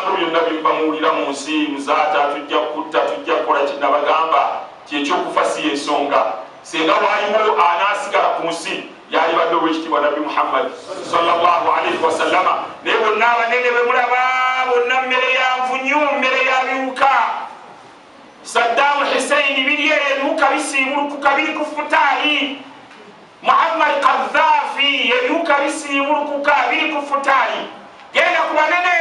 byonna byebamuwulira mu nsi muzaata tujja kutta tujja kukola kinabagamba kyekyokufa si yensonga singa waliwo anaasigala ku nsi yalibadde owekitibwa nabbi muhammadi salaalaihi wasallama naye bonna abanene bemulaba bonna mmere yanvu nyo mmere ya biwuka. Saddamu husaini biri eyo ebiwuka bisiibulukuka biri ku futaali. Muhammad kadhafi ebiwuka bisiibulukuka biri ku futaali. Genda ku banene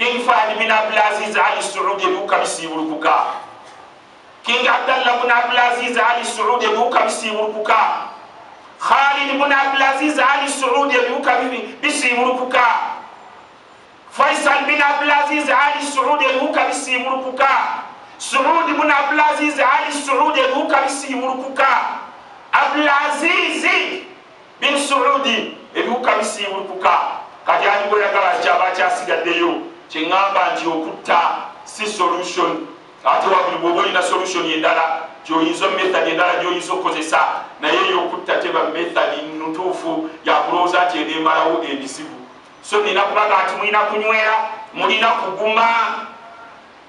king fahd bin abdulaziz ali suudi ebiwuka bisiibulukuka king abdallah bun abdulaziz ali suudi ebiwuka bisiibulukuka khalid bun abdulaziz ali suudi ebiwuka bisiibulukuka faisal bin abdulaziz ali suudi ebiwuka bisiibulukuka suudi bun abdulaziz ali suudi ebiwuka bisiibulukuka abdulazizi bin suudi ebiwuka bisiibulukuka kati anibweyagala kyaba kyasigaddeyo kyeŋŋamba nti okutta si solution. Ate wabuli bwoba olina solution endala gyoyinza method endala gyoyinza okukozesa naye eyokutta teba method ntuufu yakulowooza nti enemalawo ebizibu so nina kubaga nti mulina kunywera mulina kuguma.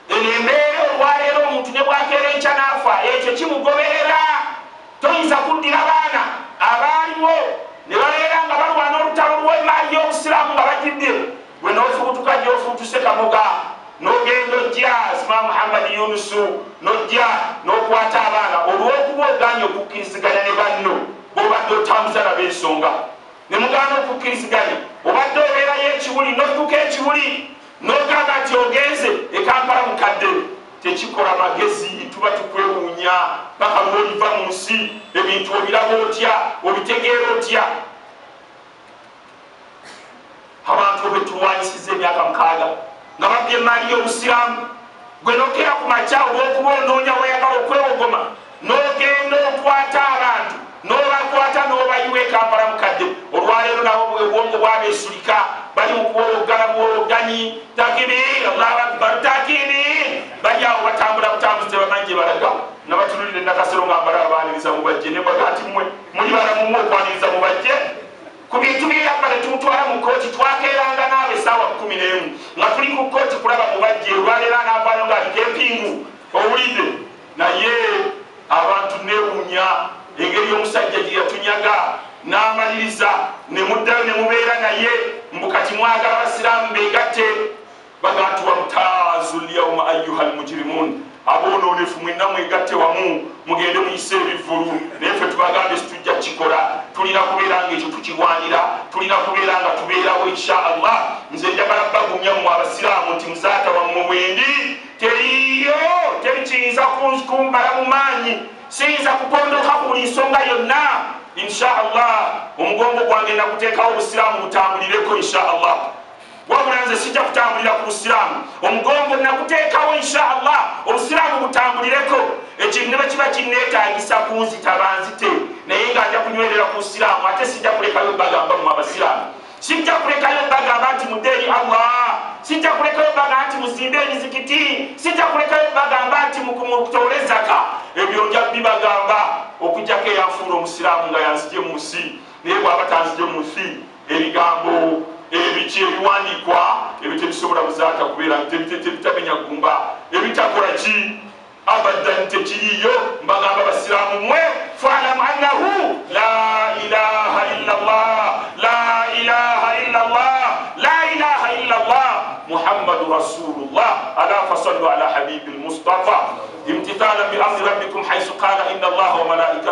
Eno embeera olwaleero omuntu ne bwakeera enkya naafa ekyo kimugoberera. Toyinza kuddira baana abaaliwo ne babeera nga balwana olutalo lw'emaali y'obusiraamu nga bagidde gwe nofubutuka gyofutuse kamuga nogenda ojja sima muhammadi yunusu. Nojja nokwata abaana olwokuba oganye okukkiriziganya ne banno bobadde otambuza nabo ensonga nemugana okukkiriziganya obadde obeerayo ekiwuli notuka ekiwuli nogamba nti ogenze ekampala mukadde. Tekikola magezi tuba tukwewuunya paka lwoliva mu nsi ebintu obiraba otya obitegeera otya abantu betulwanyisiza emyaka mukaaga. Nga babya emaali y'obusiramu gwe nokera ku makya olwokuba onoonya weyagala okwewogoma nogenda okwata abantu nobakwata nobayiwa ekampala mukadde. Olwaleero nabo obwongo bwabesulika bali mukuwologana buwologanyi takibir allahu akbar takibir bali awo batambula butambuzi tebamanyi gye balaga. Nabatunulire nakasero nga mbala abaniriza mubajje nembaga ati mmwe muli balamumu okwaniriza mubajje ku bintu byeyabbale tumutwala mu kooti esaawa kumi n'emu nga tuli ku kooti kulaba mubajje olwaleero anaavayo nga aliko empingu owulidde. Naye abantu newuunya engeri y'omusajja gye yatunyaga n'amaliriza ne muddayo ne mubeera naye mbukati mwagala basiraamu beegatte. Bagatu wamutaazu lyauma ayuha almujirimun abonoonefu mwenna mwegatte wamu mugende muyise ebivulu naye fe tubagambe situjja kukikola. Tulina kubeera nga ekyo tukirwanira tulina kubeera nga tubeerawo insha allah nze njagala bagumya mu abasiraamu nti muzaata wammwe bwendi teriyo terikiyinza kumbala mu maanyi. Siyinza kupondoka buli nsonga yonna. Insha allah omugongo gwange nakuteekawo obusiraamu butambulireko insha allah. Wabula nze sijja kutambulira ku busiraamu. Omugongo nakuteekawo insha allah obusiraamu butambulireko. Ekintu ne bakiba kinneetagisa kunzita banzite. Naye nga nja kunywerera ku busiraamu ate sijja kulekayo bagamba mu abasiraamu. Sijja kulekayo bagamba nti muzimbe emizikiti sijja kulekayo bagamba nti mutole zaka ebyo nja bibagamba okujjako eyanfuula omusiraamu nga yanzije mu nsi naye bwaba tanzije mu nsi ebigambo ebiki ebiwandiikwa ebyo tebisobola buzaata kubeera tebitamenya gumba. Ebitakola ki? Abadan tekiriyo mbagamba basiraamu mwe محمد رسول الله. ألا فصلوا على حبيب المصطفى. امتثالا بأمر ربكم حيث قال إن الله وملائكته